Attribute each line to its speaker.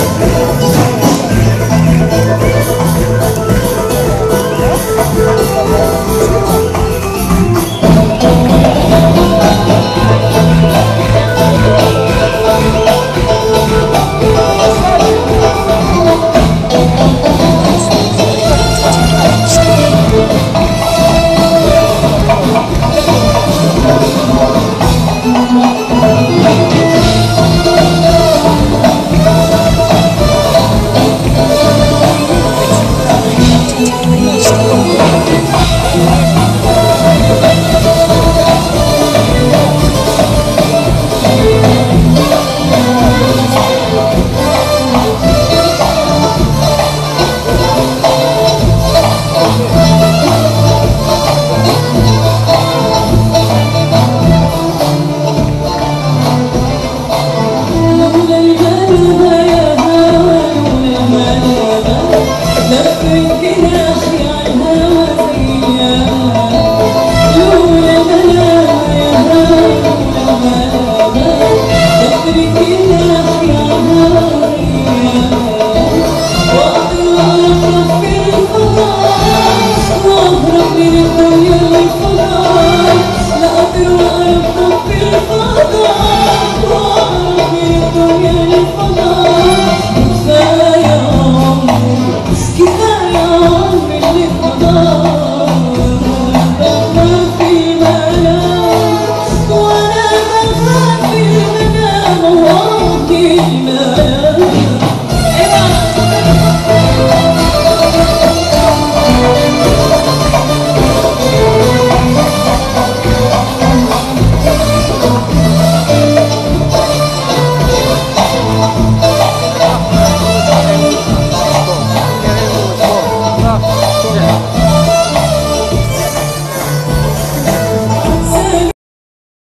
Speaker 1: Lord. Yeah.